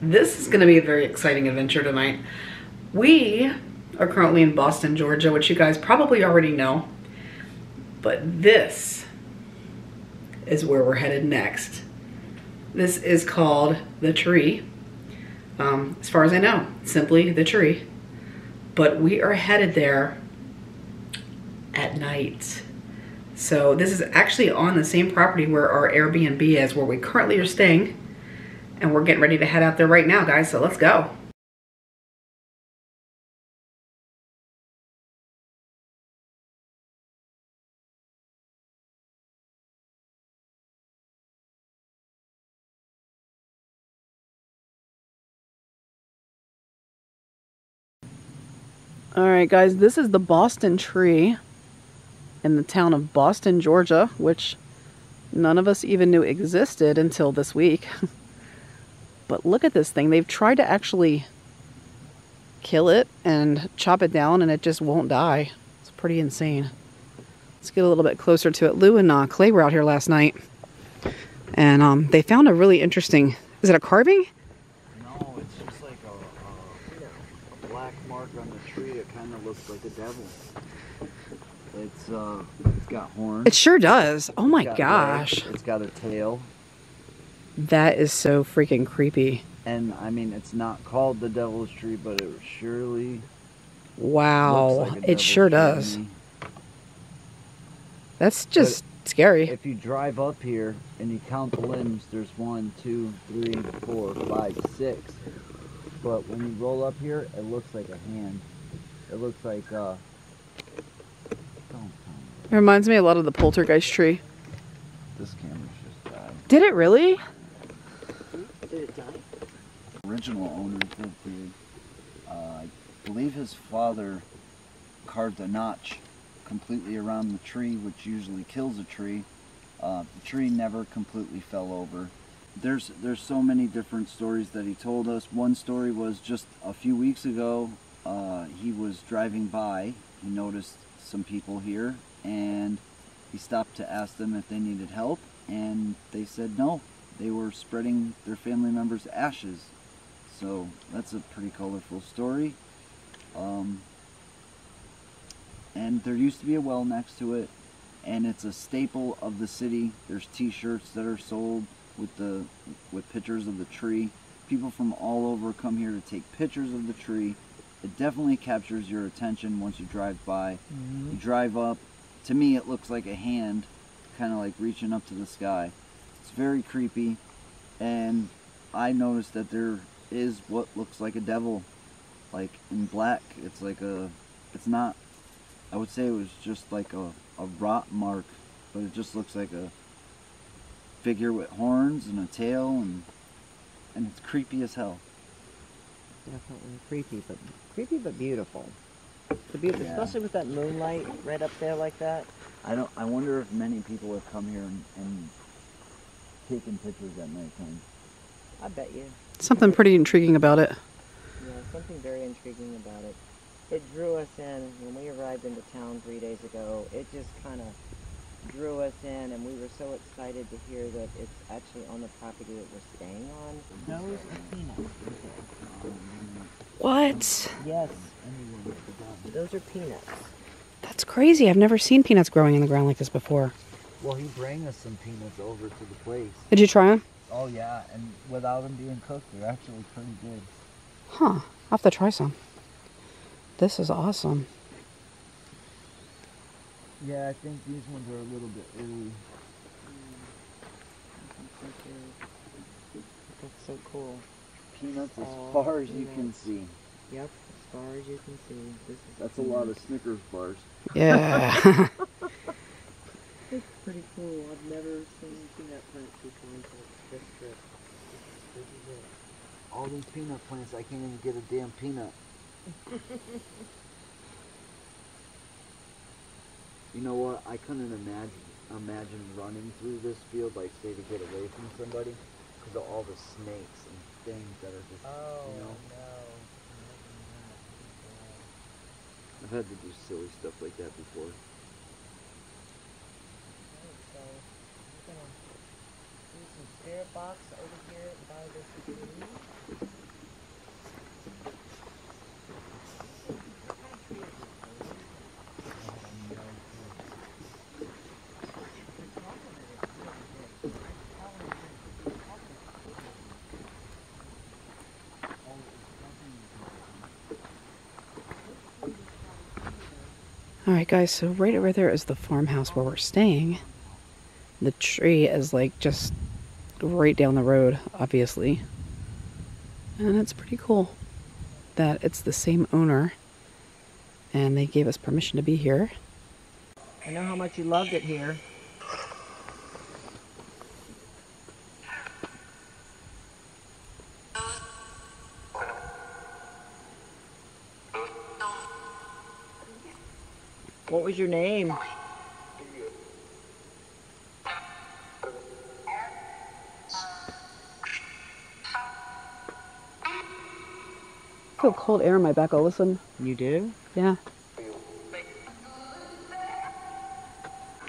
this is going to be a very exciting adventure tonight. We are currently in Boston, Georgia, which you guys probably already know. But this is where we're headed next. This is called The Tree. Um, as far as I know, simply The Tree. But we are headed there at night. So this is actually on the same property where our Airbnb is, where we currently are staying. And we're getting ready to head out there right now, guys, so let's go. All right, guys, this is the Boston tree in the town of Boston, Georgia, which none of us even knew existed until this week. but look at this thing. They've tried to actually kill it and chop it down and it just won't die. It's pretty insane. Let's get a little bit closer to it. Lou and uh, Clay were out here last night and um, they found a really interesting, is it a carving? No, it's just like a, a, a black mark on the tree that kind of looks like a devil. It's uh, it's got horns. It sure does. Oh my it's gosh. Legs. It's got a tail. That is so freaking creepy. And I mean, it's not called the devil's tree, but it surely. Wow, like it sure does. That's just but scary. If you drive up here and you count the limbs, there's one, two, three, four, five, six. But when you roll up here, it looks like a hand. It looks like, uh... It reminds me a lot of the poltergeist tree. This camera's just died. Did it really? Original owner here. Uh, I believe his father carved a notch completely around the tree, which usually kills a tree. Uh, the tree never completely fell over. There's there's so many different stories that he told us. One story was just a few weeks ago uh, he was driving by, he noticed some people here, and he stopped to ask them if they needed help, and they said no. They were spreading their family members' ashes. So that's a pretty colorful story. Um, and there used to be a well next to it, and it's a staple of the city. There's T-shirts that are sold with the with pictures of the tree. People from all over come here to take pictures of the tree it definitely captures your attention once you drive by. Mm-hmm. You drive up. To me, it looks like a hand, kind of like reaching up to the sky. It's very creepy, and I noticed that there is what looks like a devil, like in black. It's like a, it's not. I would say it was just like a, a rot mark, but it just looks like a figure with horns and a tail, and and it's creepy as hell. Definitely creepy, but creepy but beautiful. The beautiful, yeah. especially with that moonlight right up there like that. I don't. I wonder if many people have come here and, and taken pictures at night time. I bet you. Something pretty intriguing about it. Yeah, something very intriguing about it. It drew us in when we arrived into town three days ago. It just kind of drew us in, and we were so excited to hear that it's actually on the property that we're staying on. Those are peanuts. What? Yes. Those are peanuts. That's crazy. I've never seen peanuts growing in the ground like this before. Well, he bring us some peanuts over to the place. Did you try them? Oh, yeah. And without them being cooked, they're actually pretty good. Huh. I'll have to try some. This is awesome. Yeah, I think these ones are a little bit early. That's so cool. Peanuts as far as you can see. Yep, as far as you can see. This is That's a lot of Snickers bars. Yeah. it's cool. I've never seen peanut plants before until this trip. This is it. All these peanut plants, I can't even get a damn peanut. You know what? I couldn't imagine imagine running through this field, like say to get away from somebody, because of all the snakes and things that are just, oh, you know. No. I've had to do silly stuff like that before. So, we're gonna do some spirit box over here by this tree. All right, guys, so right over there is the farmhouse where we're staying. The tree is like just right down the road, obviously. And it's pretty cool that it's the same owner and they gave us permission to be here. I know how much you loved it here. What was your name? Feel cold air in my back. Oh, listen. You do? Yeah.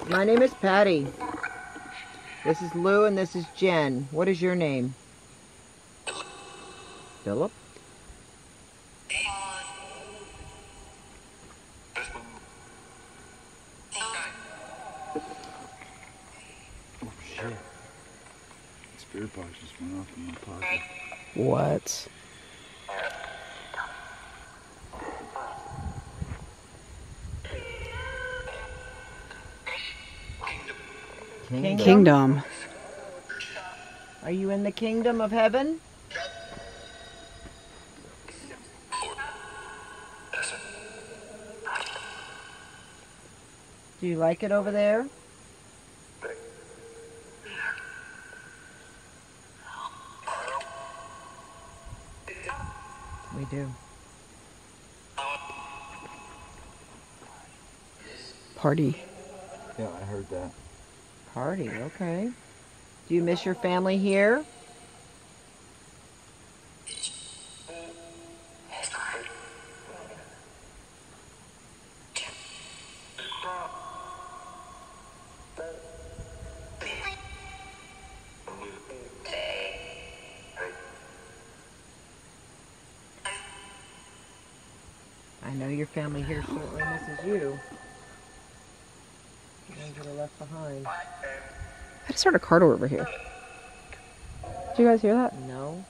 My name is Patty. This is Lou and this is Jen. What is your name? Philip? Oh shit. Spirit box just went off in my pocket. What? Kingdom? Kingdom. Are you in the kingdom of heaven? Do you like it over there? We do. Party. Yeah, I heard that. Party, okay. Do you miss your family here? I know your family here certainly misses you. The ones that are left behind. I just heard a car door over here. Did you guys hear that? No.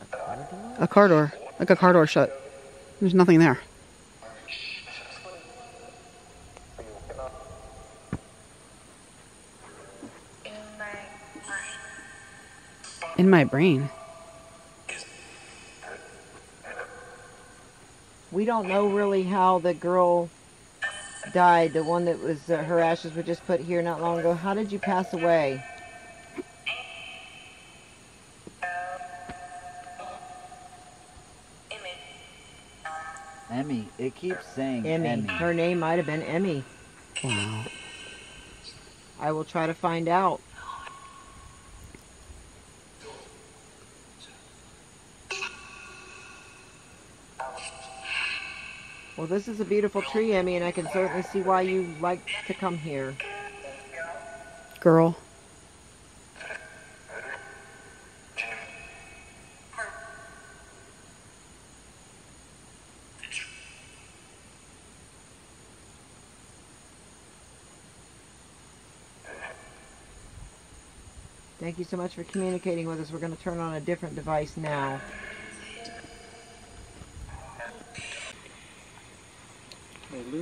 A car door? A car door. Like a car door shut. There's nothing there. In my brain. We don't know really how the girl died. The one that was uh, her ashes were just put here not long ago. How did you pass away? Emmy. It keeps saying Emmy. Emmy. Her name might have been Emmy. Wow. I will try to find out. Well, this is a beautiful tree, Emmy, and I can certainly see why you like to come here. Girl. Thank you so much for communicating with us. We're going to turn on a different device now.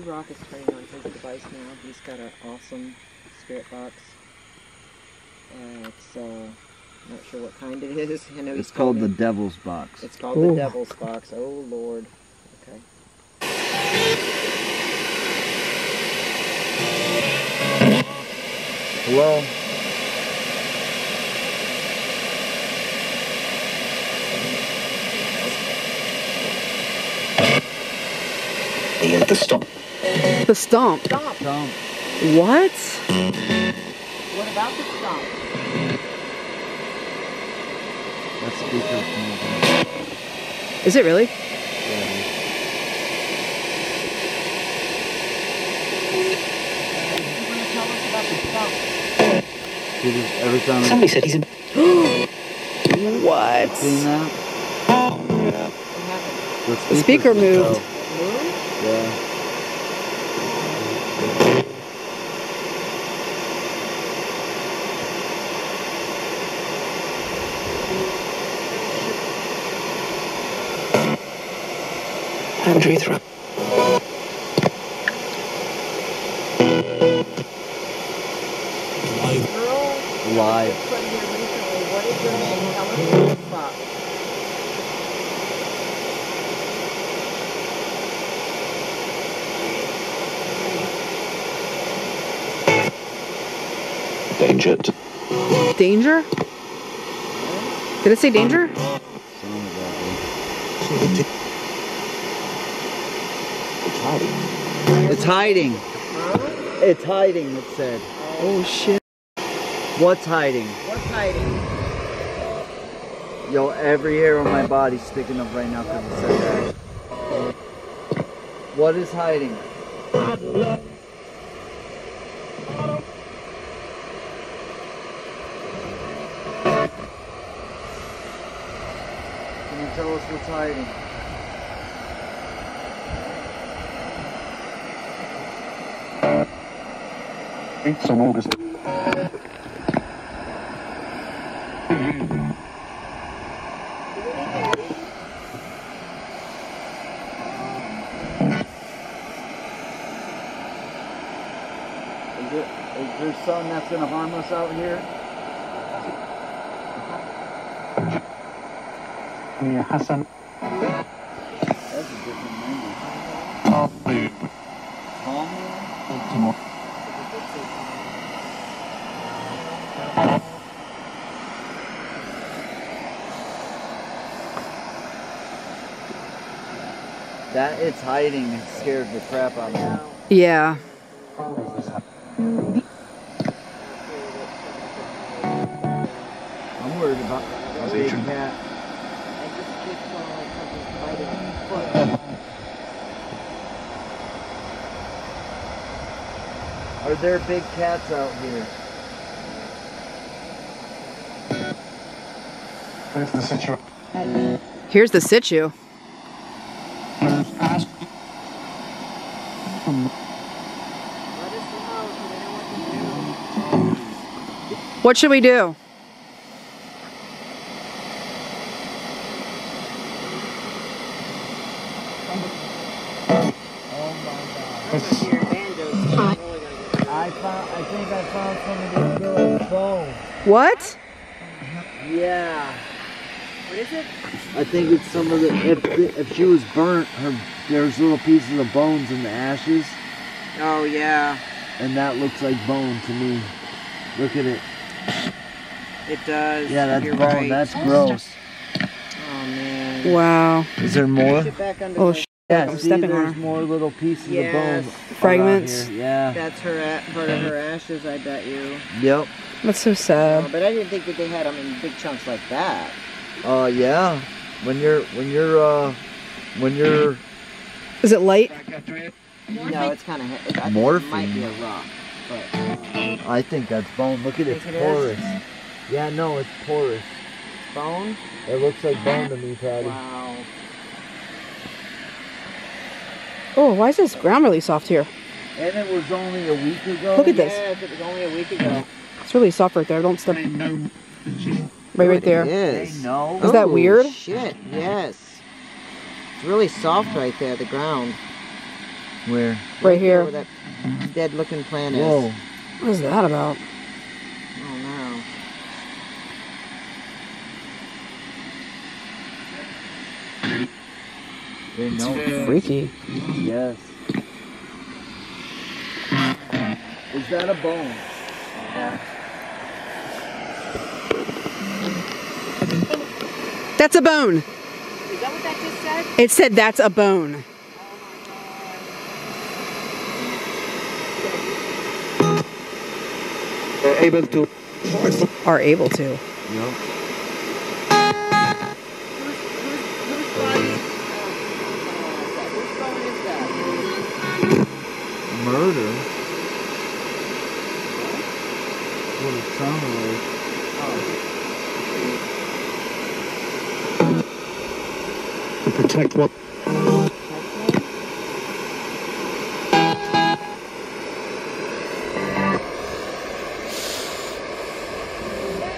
Lou Rock is turning on his device now. He's got an awesome spirit box. Uh, it's uh, not sure what kind it is. I know It's called told the me. Devil's Box. It's called Ooh. the Devil's Box. Oh Lord. Okay. Hello? at the stump. The stump. Stop. Tom. What? What about the stump? That speaker's moving. Is it really? Yeah. You want to tell us about the stump? See this every time Somebody said he's in. What? seen that. What happened? The speaker speakers moved. Moved? Yeah. Andrew Thrum. Girl, Live. put here recently. What is your name? Tell us where you're from. Danger. Danger? Did it say danger? It. It's hiding. It's hiding, it said. Oh shit. What's hiding? What's hiding? Yo, every hair on my body's sticking up right now because it said that. What is hiding? Can you tell us what's hiding? It's on August. Is, it, is there something that's going to harm us out here? Near Hassan. That's a different language. Baltimore. Palm? That it's hiding and scared the crap out of me. Yeah. I'm worried about a big cat. I just keep feeling like something's biting foot. Are there big cats out here? Where's the situation? Here's the situ. Ask Let us know so we know what to do. What should we do? Oh Your banjos are really gonna I found. I think I found some of this girl's bone. What? Yeah. What is it? I think it's some of the. If if she was burnt, her there's little pieces of bones in the ashes, Oh yeah, and that looks like bone to me. Look at it. It does. Yeah, that's You're bone. right. That's gross. Oh man. Wow. Is there more? Get back under Oh the- sh- Yeah, I'm see, stepping on there's her. more little pieces Yes. of bone. Fragments. here. Yeah. That's her a- part of her ashes, I bet you. Yep. That's so Oh, sad. but I didn't think that they had them in big chunks like that. Uh, yeah. When you're when you're uh when you're Is it light? No, it's kind of. It, I think it might be a rock, but I think that's bone. Look at it, it's Think it is? porous. Yeah, no, it's porous. bone. It looks like bone to me, Patty. Wow. Oh, why is this ground really soft here? And it was only a week ago. Look at this. Yes, it was only a week ago. It's really soft right there. Don't step. Right, right there. They know. Is that Oh, weird? Shit. Yes. It's really soft right there. The ground. Where? Right Where here. Where that dead-looking plant is. Whoa. What is that about? Oh no. They know. Freaky. Yes. Is that a bone? That's a bone. Is that what that just said? It said that's a bone. able to. Are able to. Yep. Murder. what it sounded like. Oh. to protect what Text me?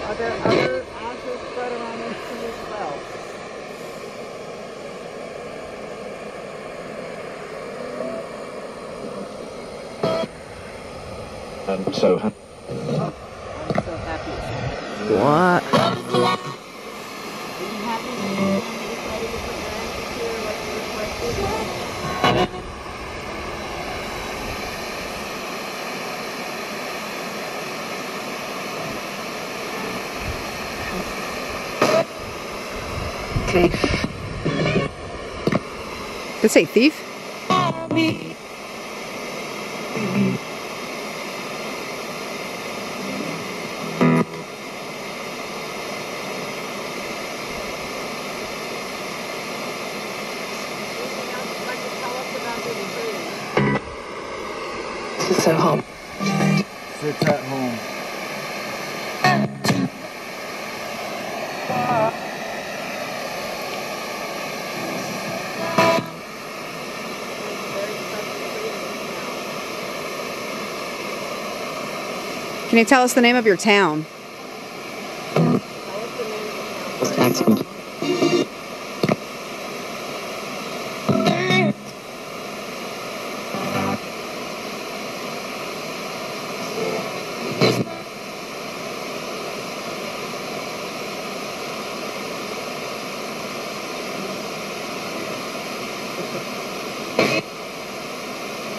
Are there other ashes spread around this tree as well? and so ha- I'm so happy it's happening. What? Are you happy that you decided to put your ashes here like you requested? Thief. Did say thief? Anything else you'd like to tell us about this tree? sit at home. Sits at home. Very special tree in this town. Can you tell us the name of your town?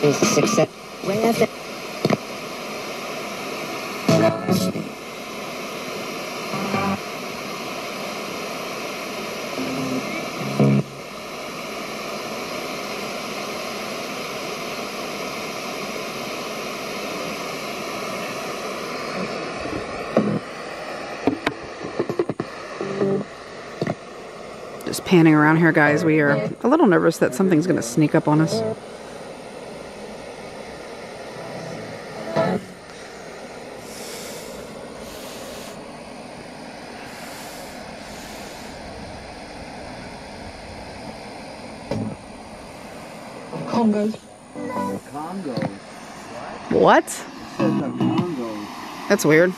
Tell us Just panning around here, guys. We are a little nervous that something's going to sneak up on us. Congos. Congos. What? It says the Congos. That's weird.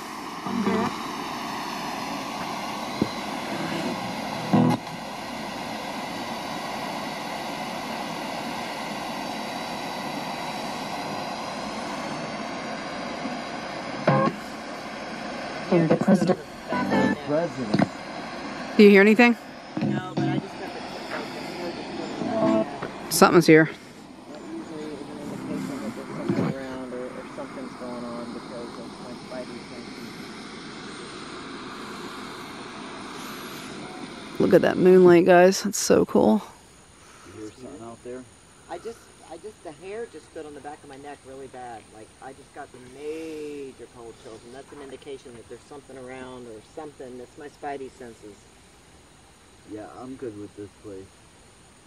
You hear anything? Something's here. Look at that moonlight, guys. That's so cool. Something out there? I just, I just, the hair just stood on the back of my neck really bad. Like I just got the major cold chills, and that's an indication that there's something around or something. That's my spidey senses. Yeah, I'm good with this place.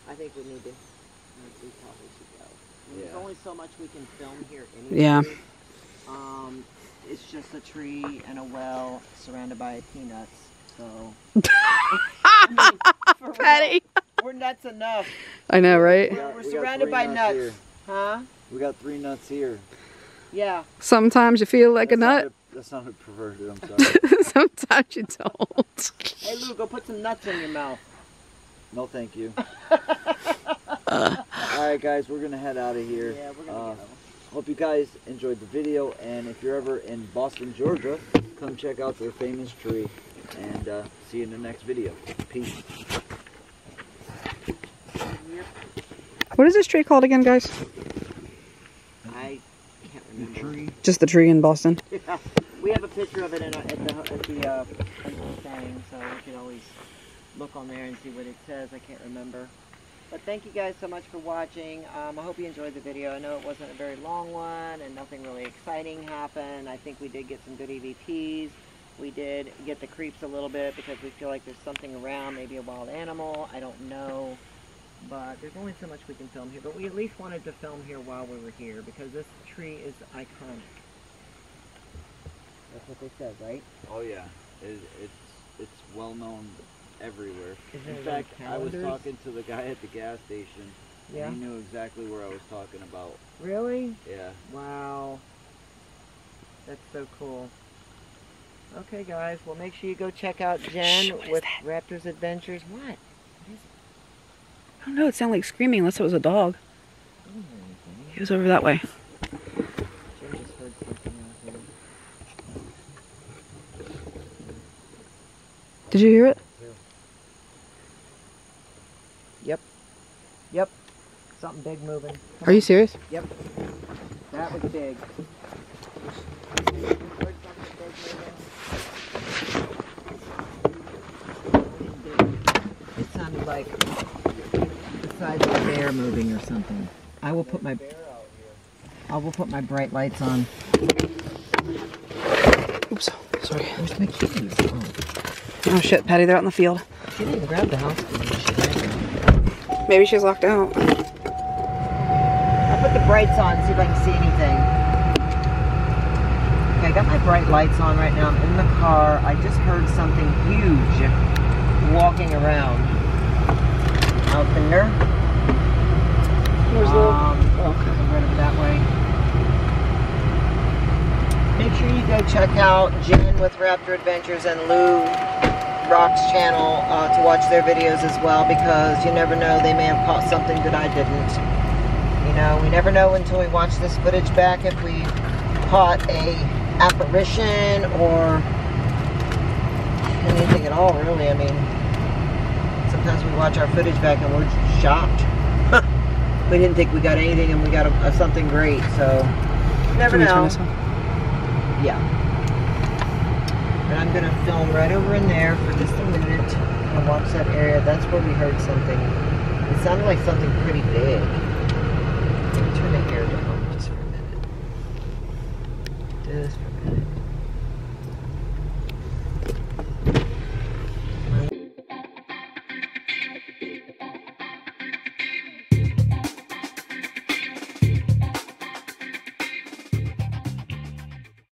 I think we need to. We probably should go. There's only so much we can film here anyway. Yeah. Um, it's just a tree and a well surrounded by peanuts. So. I mean, for real, Patty. we're nuts enough, I know, right? We We're- got- we're we surrounded by nuts. here. huh? We got three nuts here. Yeah. Sometimes you feel like a That nut. Sounded- That sounded perverted. I'm sorry. Sometimes you don't. Hey Lou, go put some nuts in your mouth. no, thank you. All right, guys, we're gonna head out of here. Yeah, we're gonna Uh, go. Hope you guys enjoyed the video, and if you're ever in Boston, Georgia, come check out their famous tree. And uh, see you in the next video. Peace. What is this tree called again, guys? Tree. Just the tree in Boston. We have a picture of it in, our- at the at the uh, thing, so you can always look on there and see what it says. I can't remember. But thank you guys so much for watching. Um, I hope you enjoyed the video. I know it wasn't a very long one, and nothing really exciting happened. I think we did get some good EVPs. We did get the creeps a little bit because we feel like there's something around, maybe a wild animal. I don't know. But there's only so much we can film here. But we at least wanted to film here while we were here because this tree is iconic. That's what they said, right? Oh yeah, it, it's it's well known everywhere. Is In there, like, fact, I was talking to the guy at the gas station. Yeah. And he knew exactly where I was talking about. Really? Yeah. Wow. That's so cool. Okay, guys. Well, make sure you go check out Jen what is with Raptors Adventures. What? I don't know. It sounded like screaming unless it was a dog. I don't hear anything. He was over that way. Jen just heard something out here. Did you hear it? Yep. Yep. Something big moving. Are you serious? Yep. That was big. It sounded like the a bear moving or something. I will put my I will put my bright lights on. Oops. Sorry. Where's my keys? Oh, Oh shit, Patty, they're out in the field. she didn't grab the house key. She grabbed it. Maybe she's locked out. I'll put the brights on, see if I can see anything. Okay, I got my bright lights on right now. I'm in the car. I just heard something huge walking around out there. There's Um, okay. I'm right over that way. Make sure you go check out Jen with Raptor Adventures and Lou Rock's channel uh, to watch their videos as well because you never know, they may have caught something that I didn't. You know, we never know until we watch this footage back if we caught a apparition or anything at all, really. I mean, sometimes we watch our footage back and we're shocked. we didn't think we got anything and we got a, a something great, so never Can we turn know. Yeah. But I'm gonna film right over in there for just a minute and watch that area. That's where we heard something. It sounded like something pretty big. Let me turn the air down just for a minute. Just for a minute.